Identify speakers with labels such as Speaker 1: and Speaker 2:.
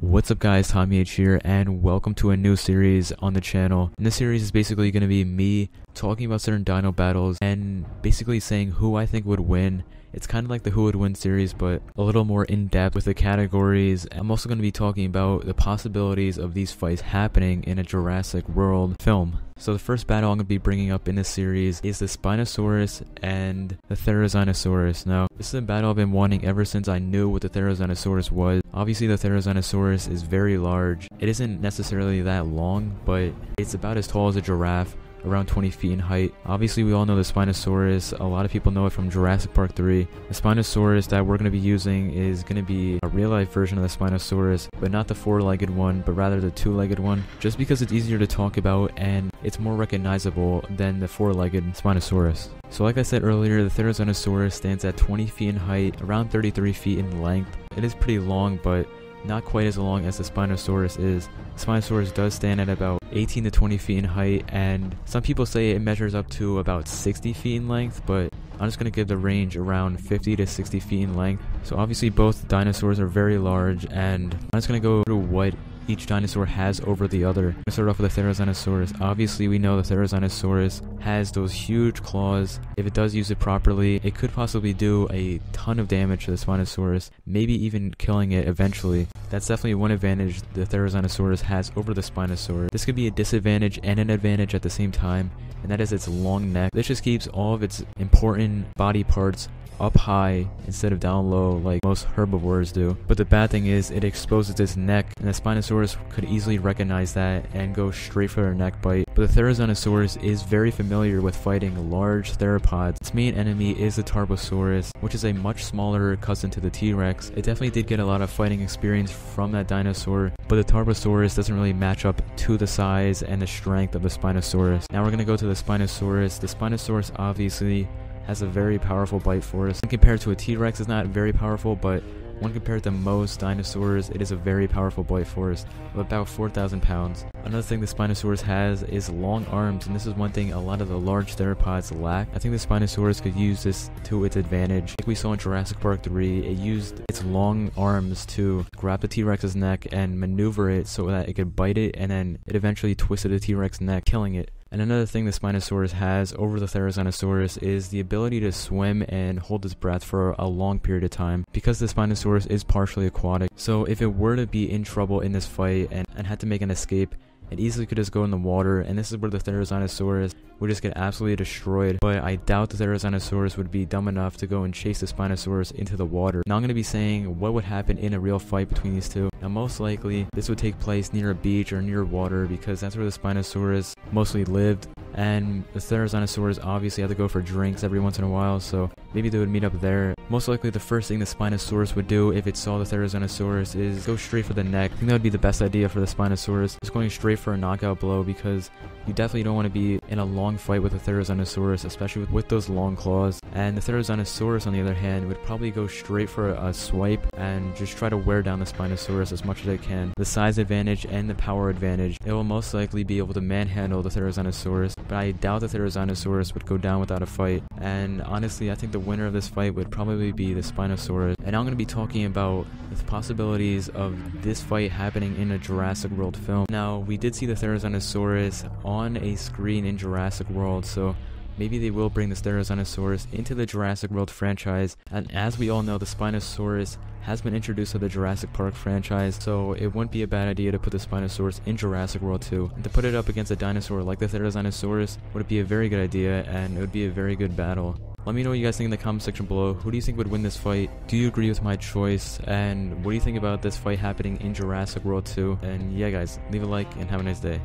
Speaker 1: What's up guys, Tommy H here, and welcome to a new series on the channel. And this series is basically going to be me talking about certain dino battles and basically saying who I think would win. It's kind of like the Who Would Win series, but a little more in-depth with the categories. I'm also going to be talking about the possibilities of these fights happening in a Jurassic World film. So the first battle I'm going to be bringing up in this series is the Spinosaurus and the Therizinosaurus. Now, this is a battle I've been wanting ever since I knew what the Therizinosaurus was. Obviously, the Therizinosaurus is very large. It isn't necessarily that long, but it's about as tall as a giraffe around 20 feet in height. Obviously, we all know the Spinosaurus. A lot of people know it from Jurassic Park 3. The Spinosaurus that we're going to be using is going to be a real-life version of the Spinosaurus, but not the four-legged one, but rather the two-legged one, just because it's easier to talk about and it's more recognizable than the four-legged Spinosaurus. So like I said earlier, the Therizinosaurus stands at 20 feet in height, around 33 feet in length. It is pretty long, but not quite as long as the Spinosaurus is. The Spinosaurus does stand at about 18 to 20 feet in height, and some people say it measures up to about 60 feet in length, but I'm just going to give the range around 50 to 60 feet in length. So obviously both dinosaurs are very large, and I'm just going to go through what each dinosaur has over the other. Let's start off with the Therizinosaurus. Obviously, we know the Therizinosaurus has those huge claws. If it does use it properly, it could possibly do a ton of damage to the Spinosaurus, maybe even killing it eventually. That's definitely one advantage the Therizinosaurus has over the Spinosaurus. This could be a disadvantage and an advantage at the same time, and that is its long neck. This just keeps all of its important body parts up high instead of down low like most herbivores do. But the bad thing is it exposes its neck and the Spinosaurus could easily recognize that and go straight for their neck bite. But the Therizinosaurus is very familiar with fighting large theropods. Its main enemy is the Tarbosaurus, which is a much smaller cousin to the T-Rex. It definitely did get a lot of fighting experience from that dinosaur, but the Tarbosaurus doesn't really match up to the size and the strength of the Spinosaurus. Now we're going to go to the Spinosaurus. The Spinosaurus obviously has a very powerful bite force. When compared to a T-Rex, it's not very powerful, but when compared to most dinosaurs, it is a very powerful bite force of about 4,000 pounds. Another thing the Spinosaurus has is long arms, and this is one thing a lot of the large theropods lack. I think the Spinosaurus could use this to its advantage. Like we saw in Jurassic Park 3, it used its long arms to grab the T-Rex's neck and maneuver it so that it could bite it, and then it eventually twisted the T-Rex neck, killing it. And another thing the Spinosaurus has over the Therizinosaurus is the ability to swim and hold its breath for a long period of time because the Spinosaurus is partially aquatic. So if it were to be in trouble in this fight and, and had to make an escape, it easily could just go in the water, and this is where the Therizinosaurus would just get absolutely destroyed. But I doubt the Therizinosaurus would be dumb enough to go and chase the Spinosaurus into the water. Now I'm going to be saying what would happen in a real fight between these two. Now most likely, this would take place near a beach or near water because that's where the Spinosaurus mostly lived. And the Therizinosaurus obviously had to go for drinks every once in a while, so maybe they would meet up there. Most likely the first thing the Spinosaurus would do if it saw the Therizinosaurus is go straight for the neck. I think that would be the best idea for the Spinosaurus, just going straight for a knockout blow because you definitely don't want to be in a long fight with a Therizinosaurus, especially with, with those long claws. And the Therizinosaurus, on the other hand, would probably go straight for a, a swipe and just try to wear down the Spinosaurus as much as it can. The size advantage and the power advantage, it will most likely be able to manhandle the Therizinosaurus, but I doubt the Therizinosaurus would go down without a fight. And honestly, I think the winner of this fight would probably be the Spinosaurus. And I'm going to be talking about the possibilities of this fight happening in a Jurassic World film. Now, we did see the Therizinosaurus on a screen in Jurassic World, so maybe they will bring the Therizinosaurus into the Jurassic World franchise. And as we all know, the Spinosaurus has been introduced to the Jurassic Park franchise, so it wouldn't be a bad idea to put the Spinosaurus in Jurassic World 2. And to put it up against a dinosaur like the Therizinosaurus would be a very good idea, and it would be a very good battle. Let me know what you guys think in the comment section below. Who do you think would win this fight? Do you agree with my choice? And what do you think about this fight happening in Jurassic World 2? And yeah guys, leave a like and have a nice day.